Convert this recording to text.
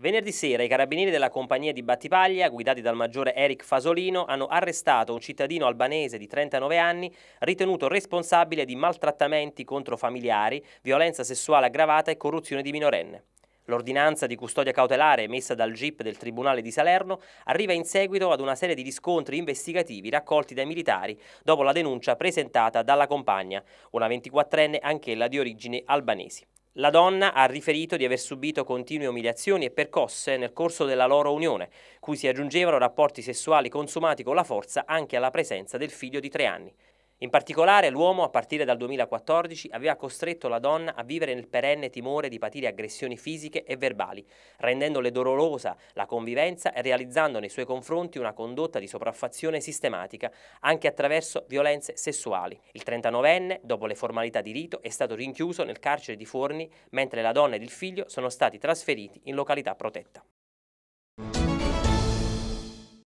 Venerdì sera i carabinieri della compagnia di Battipaglia, guidati dal maggiore Eric Fasolino, hanno arrestato un cittadino albanese di 39 anni ritenuto responsabile di maltrattamenti contro familiari, violenza sessuale aggravata e corruzione di minorenne. L'ordinanza di custodia cautelare emessa dal GIP del Tribunale di Salerno arriva in seguito ad una serie di riscontri investigativi raccolti dai militari dopo la denuncia presentata dalla compagna, una 24enne anch'ella di origini albanesi. La donna ha riferito di aver subito continue umiliazioni e percosse nel corso della loro unione, cui si aggiungevano rapporti sessuali consumati con la forza anche alla presenza del figlio di tre anni. In particolare l'uomo, a partire dal 2014, aveva costretto la donna a vivere nel perenne timore di patire aggressioni fisiche e verbali, rendendole dolorosa la convivenza e realizzando nei suoi confronti una condotta di sopraffazione sistematica, anche attraverso violenze sessuali. Il 39enne, dopo le formalità di rito, è stato rinchiuso nel carcere di Forni, mentre la donna ed il figlio sono stati trasferiti in località protetta.